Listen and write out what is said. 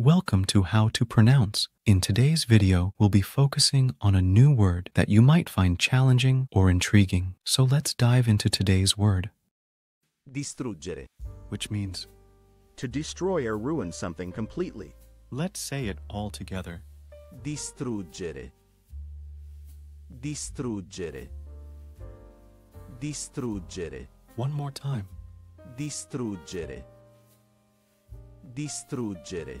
Welcome to How to Pronounce. In today's video, we'll be focusing on a new word that you might find challenging or intriguing. So let's dive into today's word, Distruggere. which means To destroy or ruin something completely. let's say it all together. Distruggere. Distruggere. Distruggere. One more time. Distruggere. Distruggere.